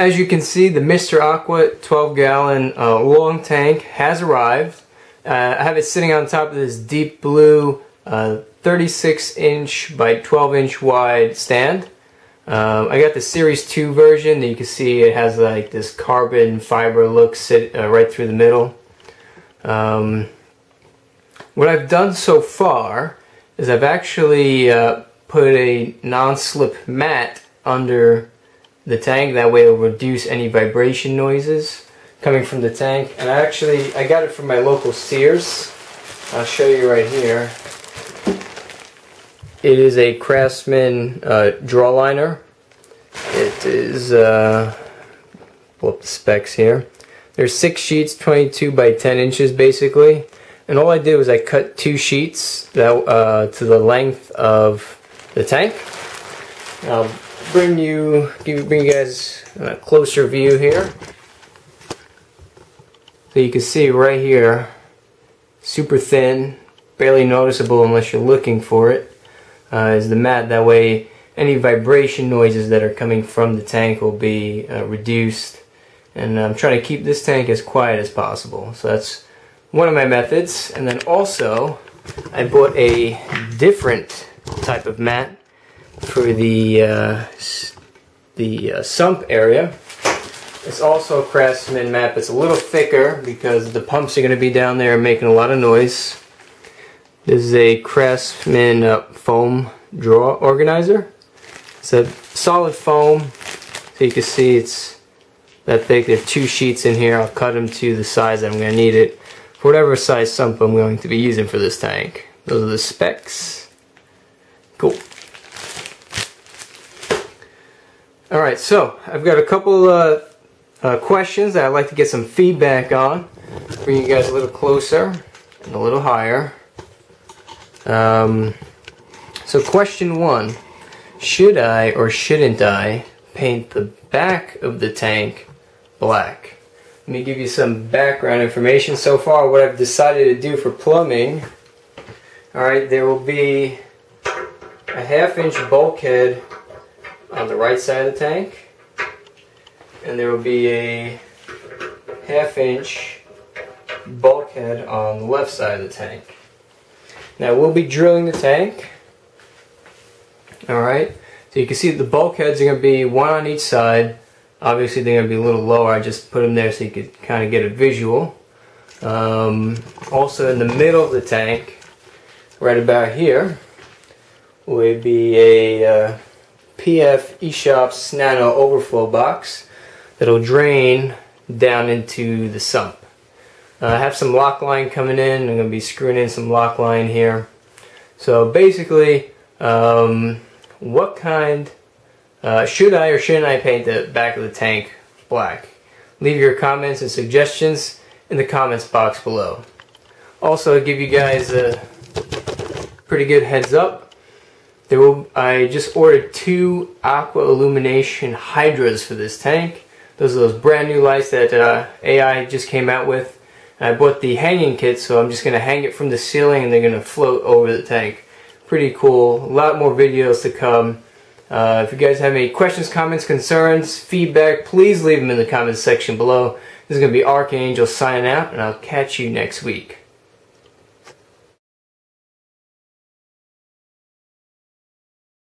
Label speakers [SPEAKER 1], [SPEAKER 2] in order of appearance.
[SPEAKER 1] as you can see, the Mr. Aqua 12 gallon uh, long tank has arrived. Uh, I have it sitting on top of this deep blue uh, 36 inch by 12 inch wide stand. Um, I got the Series 2 version. that You can see it has like this carbon fiber look sit uh, right through the middle. Um, what I've done so far is I've actually uh, put a non-slip mat under the tank. That way it will reduce any vibration noises coming from the tank. And I actually, I got it from my local Sears. I'll show you right here. It is a Craftsman uh, draw liner. It is, uh, pull up the specs here. There's six sheets, 22 by 10 inches basically. And all I did was I cut two sheets that uh, to the length of the tank. I'll bring you, give, bring you guys a closer view here. So you can see right here, super thin, barely noticeable unless you're looking for it, uh, is the mat. That way any vibration noises that are coming from the tank will be uh, reduced. And I'm trying to keep this tank as quiet as possible. So that's one of my methods. And then also, I bought a different type of mat for the uh, the uh, sump area. It's also a Craftsman map. it's a little thicker because the pumps are going to be down there making a lot of noise. This is a Craftsman uh, foam drawer organizer. It's a solid foam, so you can see it's that thick. There are two sheets in here. I'll cut them to the size I'm going to need it for whatever size sump I'm going to be using for this tank. Those are the specs. Cool. Alright, so I've got a couple uh, uh, questions that I'd like to get some feedback on. Bring you guys a little closer and a little higher. Um, so question one, should I or shouldn't I paint the back of the tank black? Let me give you some background information. So far what I've decided to do for plumbing, alright, there will be a half inch bulkhead on the right side of the tank and there will be a half inch bulkhead on the left side of the tank. Now we'll be drilling the tank. Alright, so you can see the bulkheads are going to be one on each side. Obviously they're going to be a little lower. I just put them there so you could kind of get a visual. Um, also in the middle of the tank, right about here, would be a uh, PF eShopps Nano overflow box that'll drain down into the sump. Uh, I have some lock line coming in. I'm going to be screwing in some lock line here. So basically, um, what kind, uh, should I or shouldn't I paint the back of the tank black? Leave your comments and suggestions in the comments box below. Also, give you guys a pretty good heads up. There will, I just ordered two aqua illumination hydras for this tank. Those are those brand new lights that uh, AI just came out with. I bought the hanging kit, so I'm just going to hang it from the ceiling and they're going to float over the tank. Pretty cool. A lot more videos to come. Uh, if you guys have any questions, comments, concerns, feedback, please leave them in the comments section below. This is going to be Archangel signing out, and I'll catch you next week.